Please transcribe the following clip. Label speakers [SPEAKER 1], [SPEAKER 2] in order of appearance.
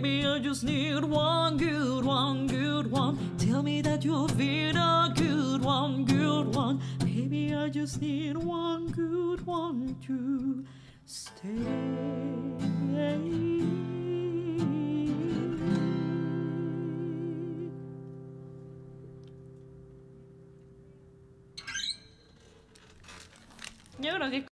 [SPEAKER 1] Maybe I just need one good one, good one. Tell me that you've been a good one, good one. Maybe I just need one good one to stay. Yo creo que